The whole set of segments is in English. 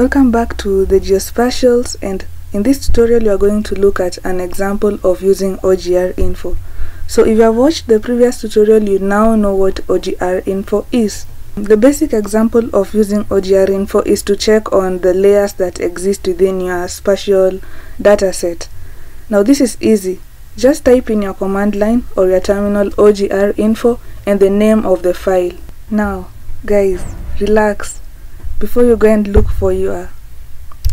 Welcome back to the geospatials and in this tutorial you are going to look at an example of using OGR info. So if you have watched the previous tutorial you now know what OGR info is. The basic example of using OGR info is to check on the layers that exist within your spatial dataset. Now this is easy. Just type in your command line or your terminal OGR info and the name of the file. Now guys relax before you go and look for your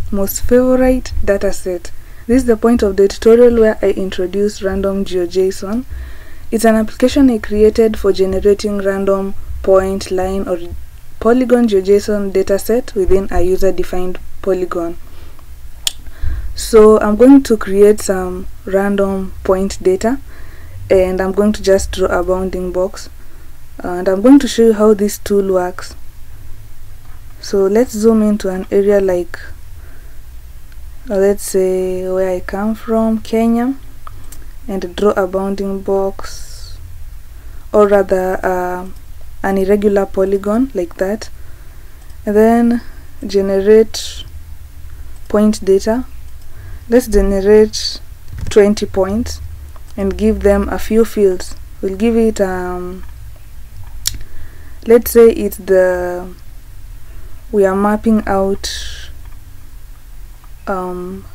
most favorite dataset. This is the point of the tutorial where I introduce random GeoJSON. It's an application I created for generating random point, line or polygon GeoJSON dataset within a user-defined polygon. So I'm going to create some random point data and I'm going to just draw a bounding box and I'm going to show you how this tool works so let's zoom into an area like uh, let's say where I come from Kenya and draw a bounding box or rather uh, an irregular polygon like that and then generate point data. Let's generate 20 points and give them a few fields. We'll give it um, let's say it's the we are mapping out um,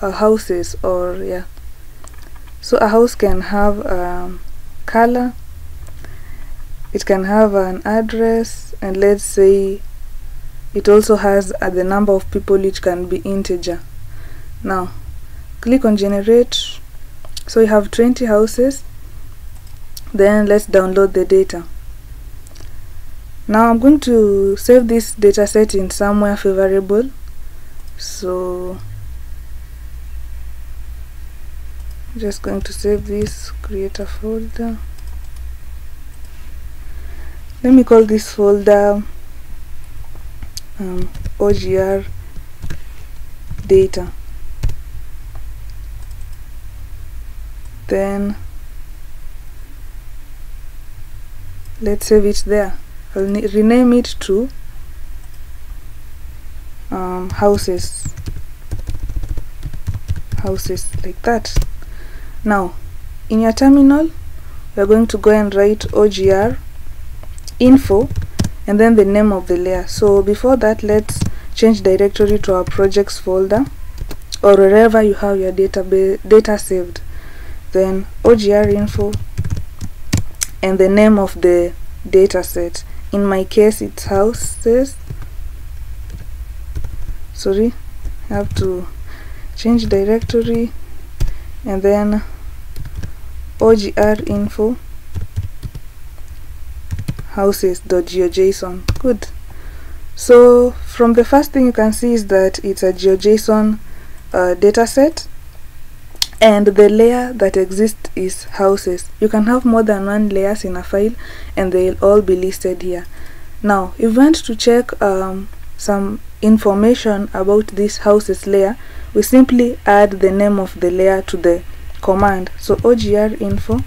houses or yeah. So a house can have a color it can have an address and let's say it also has uh, the number of people which can be integer. Now click on generate. So you have 20 houses then let's download the data now I'm going to save this dataset in somewhere favorable. So just going to save this create a folder. Let me call this folder um, OGR data. Then let's save it there I'll rename it to um, houses. Houses like that. Now in your terminal we're going to go and write OGR info and then the name of the layer. So before that let's change directory to our projects folder or wherever you have your database data saved. Then OGR info and the name of the dataset in my case it's houses sorry I have to change directory and then ogr info. Houses.geojson good. So from the first thing you can see is that it's a geojson uh, dataset and the layer that exists is houses. You can have more than one layers in a file and they'll all be listed here. Now if you want to check um, some information about this houses layer we simply add the name of the layer to the command. So ogr info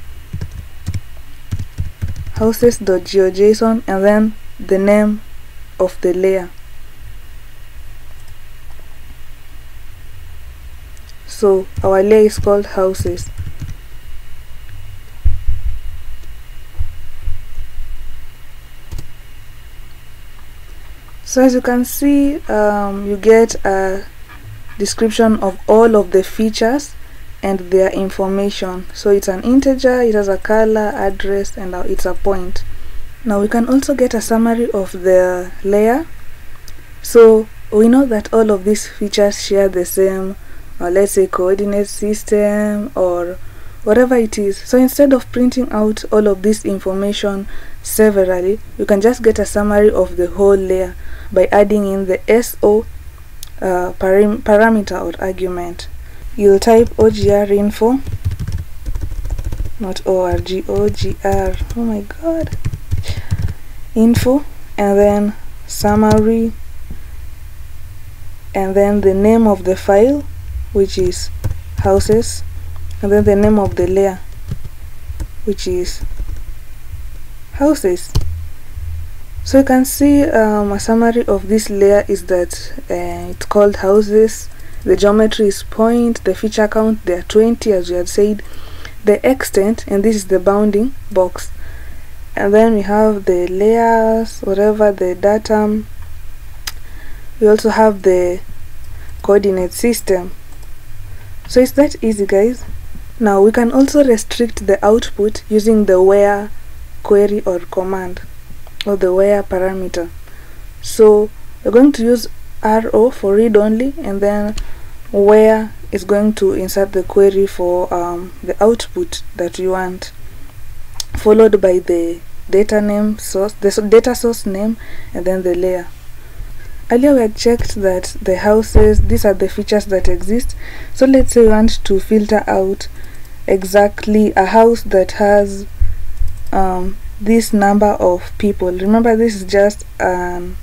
houses.geojson and then the name of the layer so our layer is called houses. So as you can see um, you get a description of all of the features and their information. So it's an integer it has a color address and it's a point. Now we can also get a summary of the layer. So we know that all of these features share the same or let's say coordinate system or whatever it is. So instead of printing out all of this information severally you can just get a summary of the whole layer by adding in the SO uh, param parameter or argument. You'll type ogr info not org ogr oh my god. Info and then summary and then the name of the file which is houses and then the name of the layer which is houses. So you can see um, a summary of this layer is that uh, it's called houses. The geometry is point the feature count there are 20 as we had said. The extent and this is the bounding box. And then we have the layers whatever the datum. We also have the coordinate system so it's that easy guys? Now we can also restrict the output using the where query or command or the where parameter. So we're going to use ro for read only and then where is going to insert the query for um, the output that you want followed by the data name source the data source name and then the layer earlier we had checked that the houses these are the features that exist. So let's say we want to filter out exactly a house that has um, this number of people. Remember this is just um,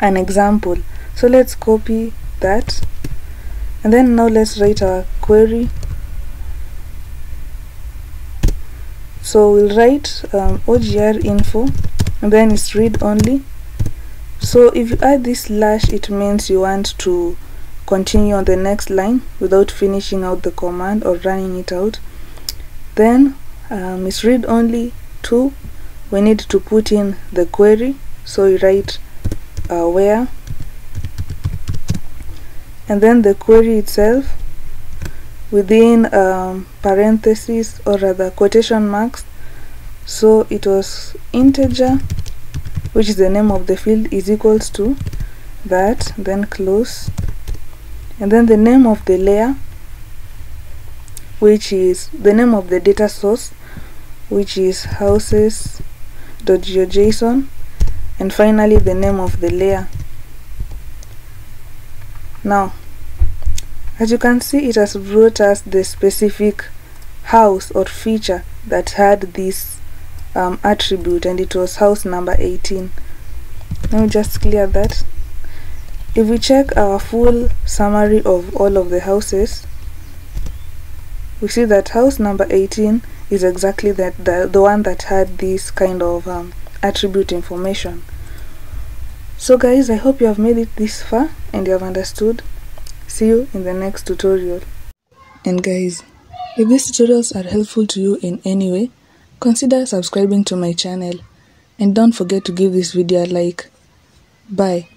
an example. So let's copy that. And then now let's write our query. So we'll write um, ogr info and then it's read only so if you add this slash it means you want to continue on the next line without finishing out the command or running it out. Then um, it's read only 2 we need to put in the query. So you write uh, where. And then the query itself within um, parentheses or rather quotation marks. So it was integer which is the name of the field is equals to that then close. And then the name of the layer which is the name of the data source which is houses.geojson and finally the name of the layer. Now as you can see it has brought us the specific house or feature that had this um, attribute and it was house number 18 let me just clear that. If we check our full summary of all of the houses we see that house number 18 is exactly that the, the one that had this kind of um, attribute information. So guys i hope you have made it this far and you have understood. See you in the next tutorial. And guys if these tutorials are helpful to you in any way consider subscribing to my channel and don't forget to give this video a like. Bye